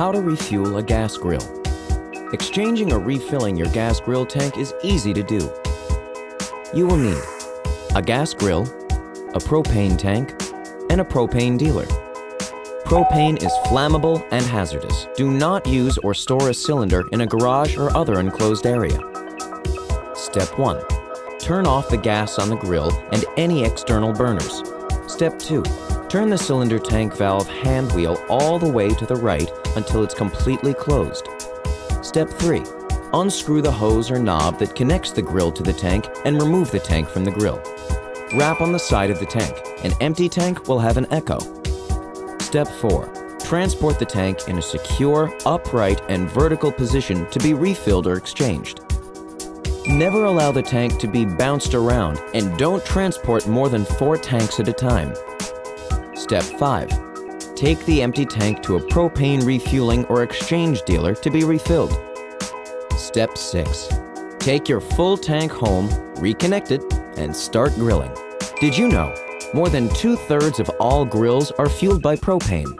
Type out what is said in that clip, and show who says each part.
Speaker 1: How to refuel a gas grill. Exchanging or refilling your gas grill tank is easy to do. You will need a gas grill, a propane tank, and a propane dealer. Propane is flammable and hazardous. Do not use or store a cylinder in a garage or other enclosed area. Step 1. Turn off the gas on the grill and any external burners. Step 2. Turn the cylinder tank valve hand wheel all the way to the right until it's completely closed. Step 3. Unscrew the hose or knob that connects the grill to the tank and remove the tank from the grill. Rap on the side of the tank. An empty tank will have an echo. Step 4. Transport the tank in a secure, upright, and vertical position to be refilled or exchanged. Never allow the tank to be bounced around and don't transport more than four tanks at a time. Step 5. Take the empty tank to a propane refueling or exchange dealer to be refilled. Step 6. Take your full tank home, reconnect it, and start grilling. Did you know? More than two thirds of all grills are fueled by propane.